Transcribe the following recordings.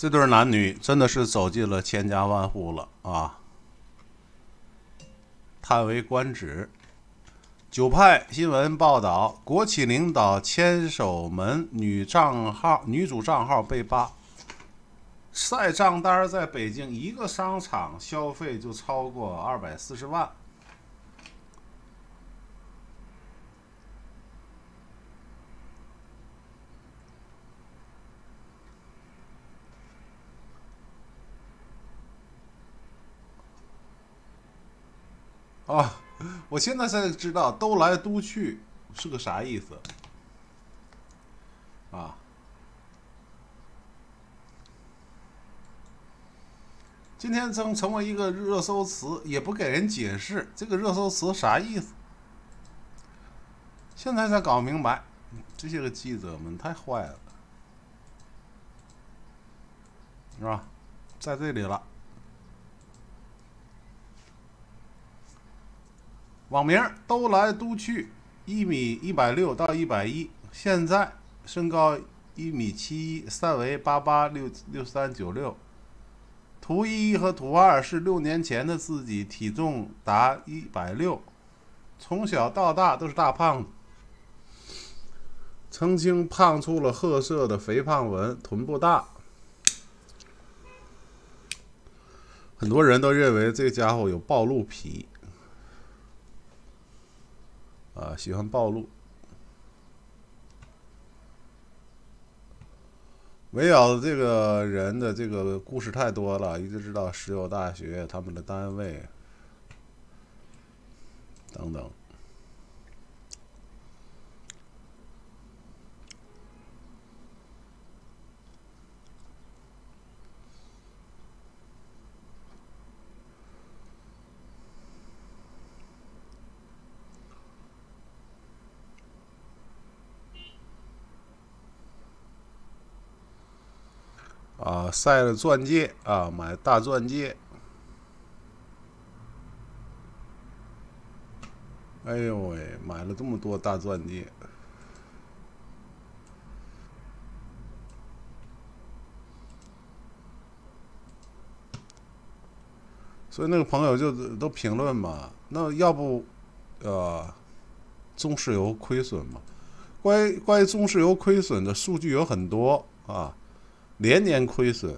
这对男女真的是走进了千家万户了啊！叹为观止。九派新闻报道，国企领导牵手门女账号女主账号被扒，晒账单在北京一个商场消费就超过二百四十万。啊，我现在才知道“都来都去”是个啥意思啊！今天成成为一个热搜词，也不给人解释这个热搜词啥意思。现在才搞明白，这些个记者们太坏了，是吧？在这里了。网名都来都去，一米一百六到一百一，现在身高一米七一，三围八八六六三九六。图一和图二是六年前的自己，体重达一百六，从小到大都是大胖子，曾经胖出了褐色的肥胖纹，臀部大，很多人都认为这家伙有暴露癖。啊，喜欢暴露。围绕这个人的这个故事太多了，一直知道石油大学、他们的单位等等。啊，晒了钻戒啊，买大钻戒。哎呦喂，买了这么多大钻戒，所以那个朋友就都评论嘛，那要不，呃，中石油亏损嘛？关于关于中石油亏损的数据有很多啊。连年亏损，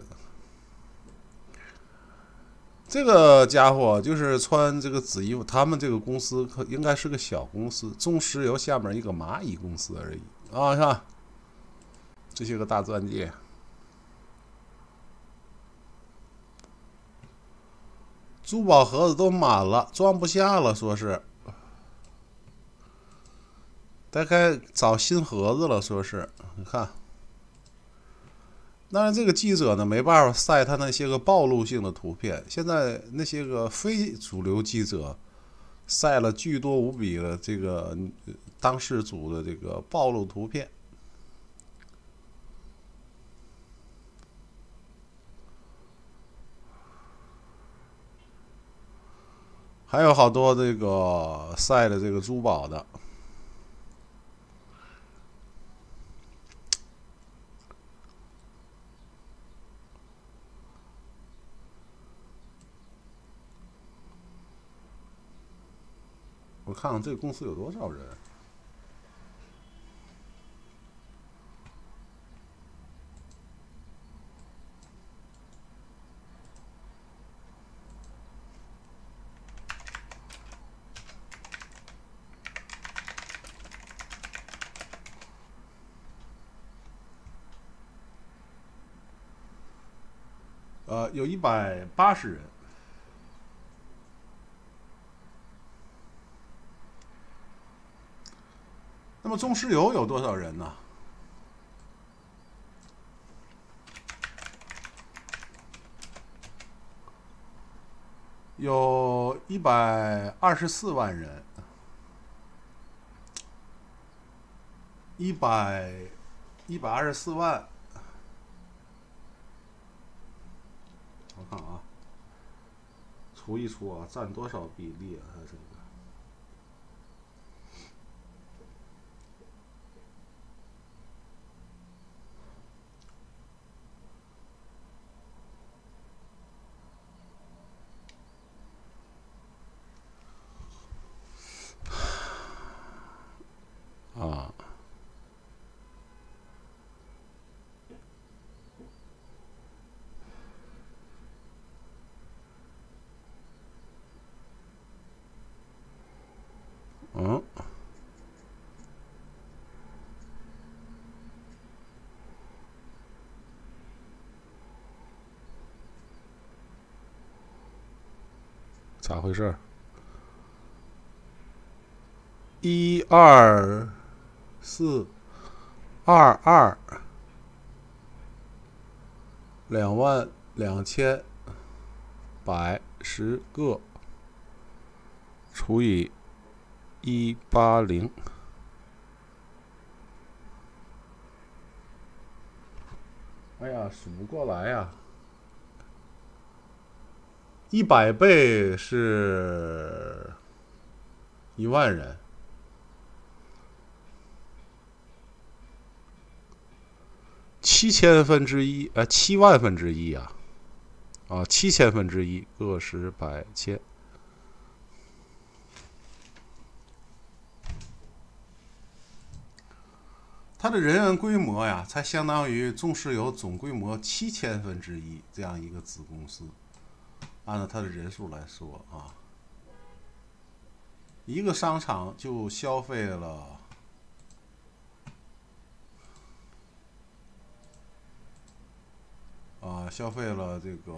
这个家伙就是穿这个紫衣服。他们这个公司可应该是个小公司，中石油下面一个蚂蚁公司而已啊！看这些个大钻戒，珠宝盒子都满了，装不下了，说是，大概找新盒子了，说是，你看。当然，这个记者呢没办法晒他那些个暴露性的图片。现在那些个非主流记者晒了巨多无比的这个当事组的这个暴露图片，还有好多这个晒的这个珠宝的。我看看这个公司有多少人？呃，有一百八十人。么中石油有多少人呢？有一百二十四万人，一百一百二十四万。我看啊，除一除啊，占多少比例啊？这个。咋回事？一二四二二两万两千百十个除以一八零，哎呀，数不过来呀！一百倍是一万人。七千分之一，呃，七万分之一啊，啊，七千分之一，个十百千，它的人员规模呀，才相当于中石油总规模七千分之一这样一个子公司。按照它的人数来说啊，一个商场就消费了。啊，消费了这个，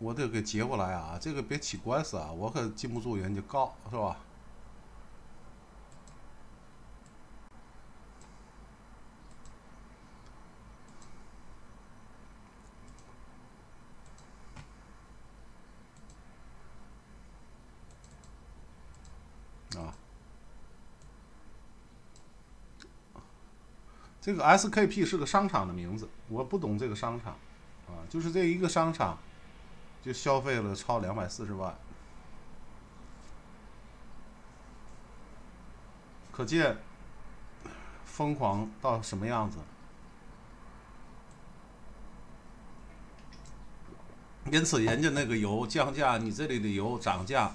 我得给截过来啊！这个别起官司啊，我可禁不住人家告，是吧？这个 SKP 是个商场的名字，我不懂这个商场，啊，就是这一个商场，就消费了超两百四十万，可见疯狂到什么样子。因此，人家那个油降价，你这里的油涨价，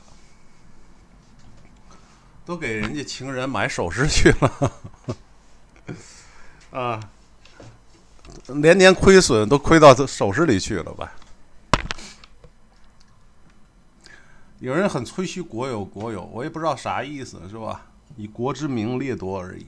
都给人家情人买首饰去了。啊，连年亏损都亏到这首饰里去了吧？有人很吹嘘国有国有，我也不知道啥意思，是吧？以国之名掠夺而已。